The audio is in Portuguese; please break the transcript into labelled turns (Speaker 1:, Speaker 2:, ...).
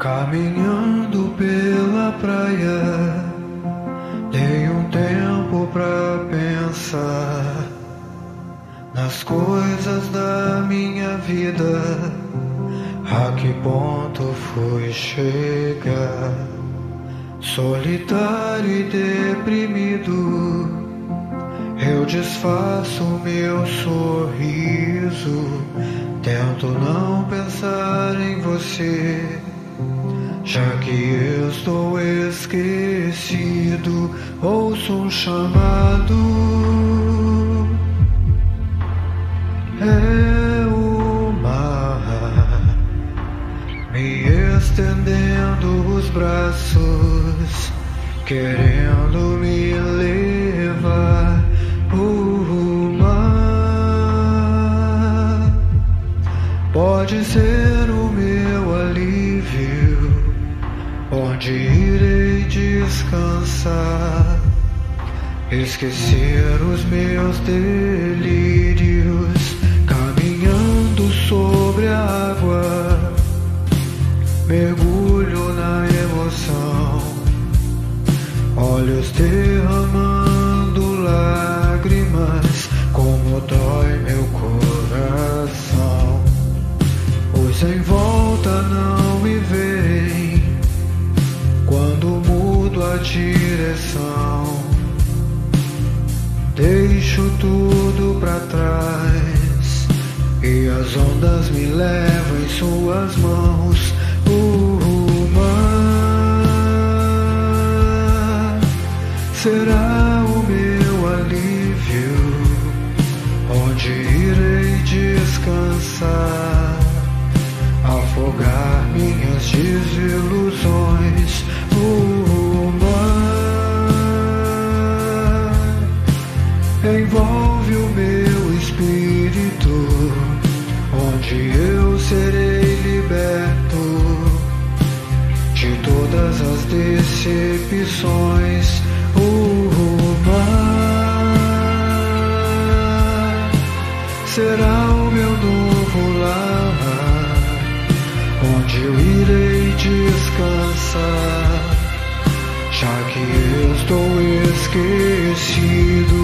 Speaker 1: Caminhando pela praia, dei um tempo pra pensar nas coisas da minha vida. A que ponto fui chegar? Solitário e deprimido, eu desfaço meu sorriso. Tento não pensar em você já que eu estou esquecido, ouço um chamado. É o mar me estendendo os braços, querendo me levar. O mar pode ser o meu alívio onde irei descansar, esquecer os meus delírios, caminhando sobre a água, mergulho na emoção, olhos derramando direção. Deixo tudo pra trás e as ondas me levam em suas mãos. O mar será o meu alívio, onde irei descansar, afogar minhas desilusões. As decepções. O mar será o meu novo lar, onde eu irei descansar, já que eu estou esquecido.